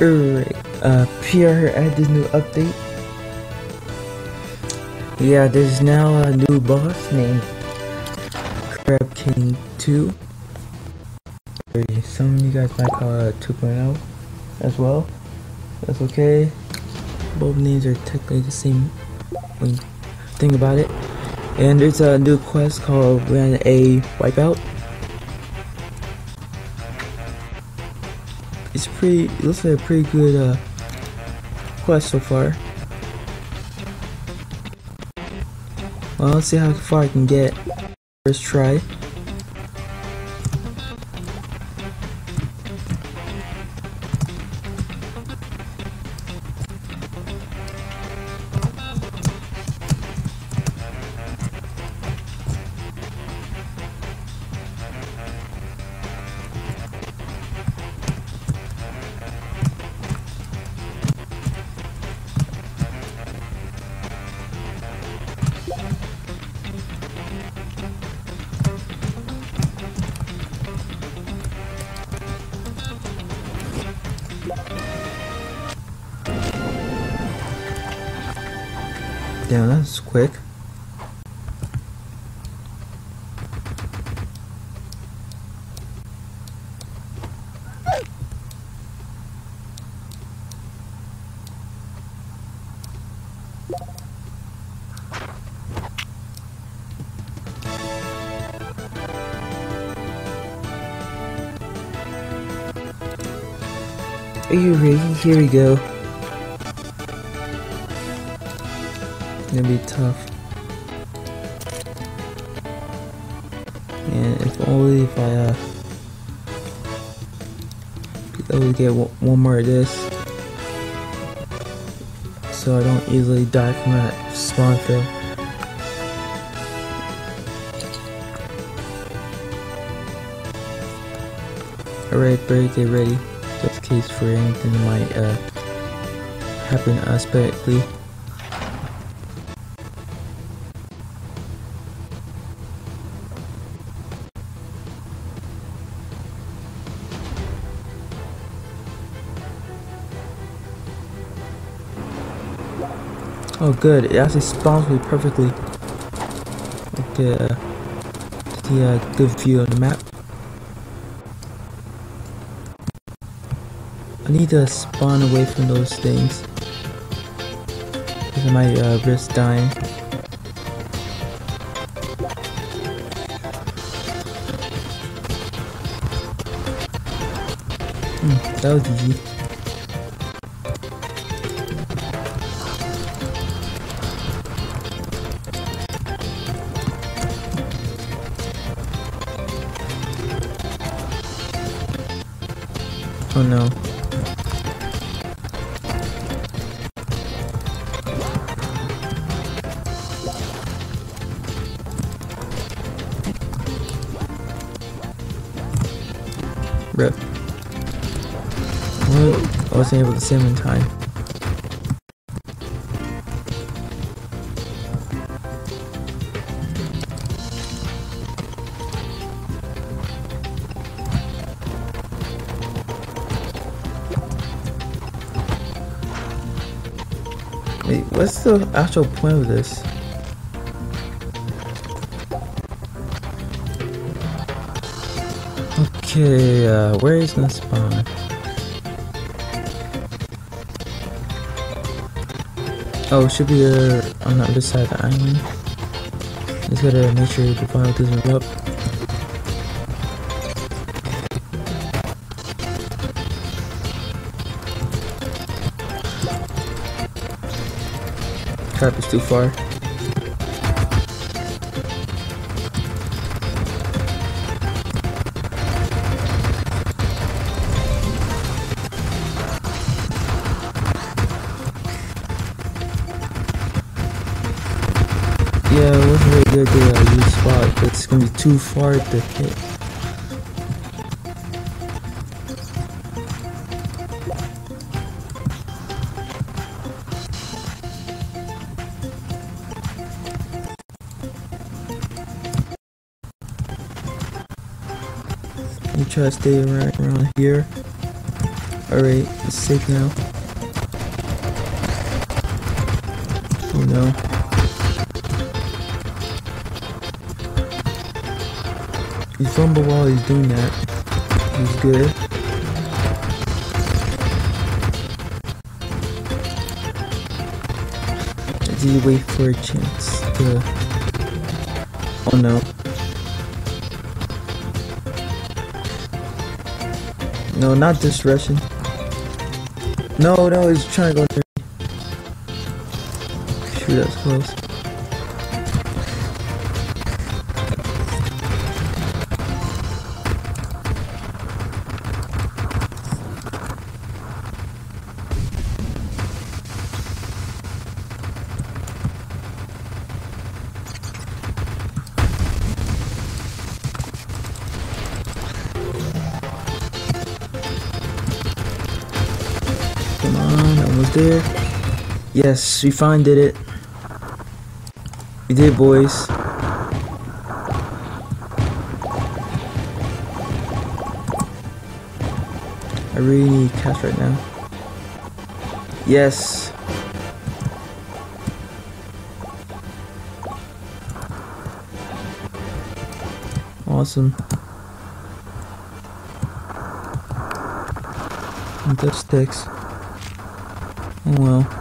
Alright, uh, PR added new update. Yeah, there's now a new boss named Crab King 2. Some of you guys might call it 2.0 as well. That's okay. Both names are technically the same when you think about it. And there's a new quest called R2DA Wipeout. It's pretty, it looks like a pretty good uh, quest so far. Well, let's see how far I can get. First try. Damn, that's quick. Are you ready? Here we go. Gonna be tough. And if only if I uh able get one more of this, so I don't easily die from that spawn fail. Alright, get ready. Just in case for anything might uh happen unexpectedly. Oh good, it actually spawns me perfectly. Okay, uh, the uh, good view on the map. I need to spawn away from those things. Because might uh, risk dying. Hmm, that was easy. Oh no. Rip. I wasn't able to save in time. Wait, what's the actual point of this? Okay, uh, where is gonna spawn? Oh, it should be uh, on the other side of the island. Just gotta make sure the file doesn't erupt. Trap is too far. It's gonna be too far to hit. You try to stay right around here. Alright, it's safe now. Oh no. He fumbled while he's doing that. He's good. Does he wait for a chance to... Oh no. No, not this Russian. No, no, he's trying to go through. Shoot, that's close. Almost there. Yes, we finally did it. We did, boys. I really need cash right now. Yes. Awesome. And that sticks. Well.